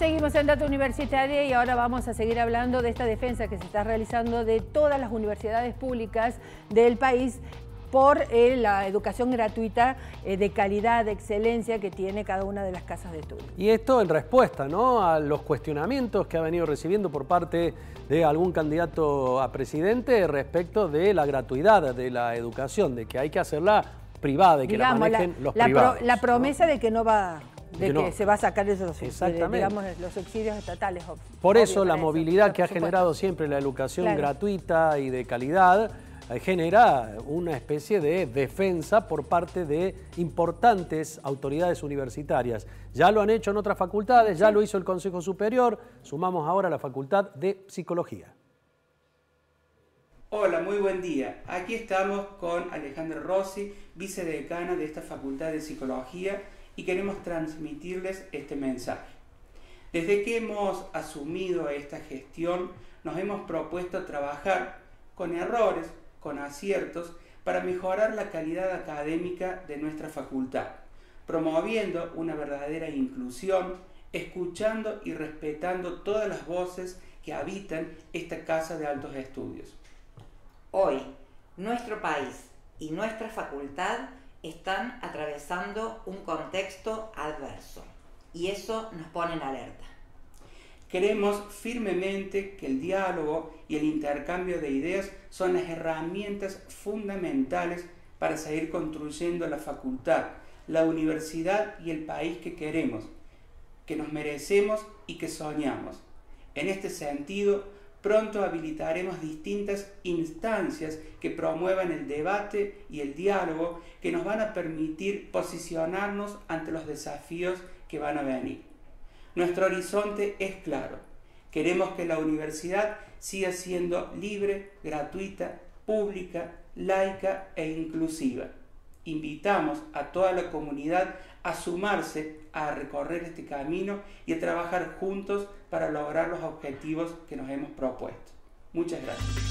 Seguimos en Data Universitaria y ahora vamos a seguir hablando de esta defensa que se está realizando de todas las universidades públicas del país por eh, la educación gratuita eh, de calidad, de excelencia que tiene cada una de las casas de estudio. Y esto en respuesta ¿no? a los cuestionamientos que ha venido recibiendo por parte de algún candidato a presidente respecto de la gratuidad de la educación, de que hay que hacerla privada y que la manejen los privados. la promesa de que no va de que, se va a sacar esos digamos, los subsidios estatales. Por eso la movilidad que ha generado siempre la educación gratuita y de calidad eh, genera una especie de defensa por parte de importantes autoridades universitarias. Ya lo han hecho en otras facultades, ya lo hizo el Consejo Superior, sumamos ahora la Facultad de Psicología. Hola, muy buen día. Aquí estamos con Alejandro Rossi, vicedecana de esta Facultad de Psicología y queremos transmitirles este mensaje. Desde que hemos asumido esta gestión, nos hemos propuesto trabajar con errores, con aciertos, para mejorar la calidad académica de nuestra facultad, promoviendo una verdadera inclusión, escuchando y respetando todas las voces que habitan esta casa de altos estudios. Hoy, nuestro país y nuestra facultad están atravesando un contexto adverso y eso nos pone en alerta. Creemos firmemente que el diálogo y el intercambio de ideas son las herramientas fundamentales para seguir construyendo la facultad, la universidad y el país que queremos, que nos merecemos y que soñamos. En este sentido, Pronto habilitaremos distintas instancias que promuevan el debate y el diálogo que nos van a permitir posicionarnos ante los desafíos que van a venir. Nuestro horizonte es claro. Queremos que la universidad siga siendo libre, gratuita, pública, laica e inclusiva. Invitamos a toda la comunidad a sumarse a recorrer este camino y a trabajar juntos para lograr los objetivos que nos hemos propuesto. Muchas gracias.